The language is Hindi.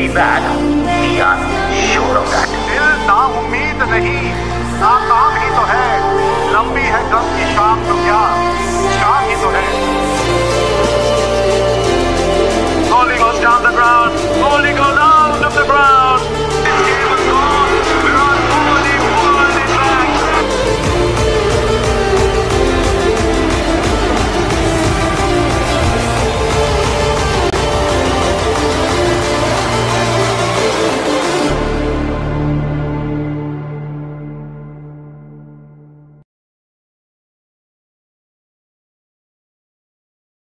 be back. We are sure of that. दिल ना उम्मीद नहीं नाकाम ही तो है लंबी है गम की शाम तो क्या शाम ही तो है Calling on down the ground.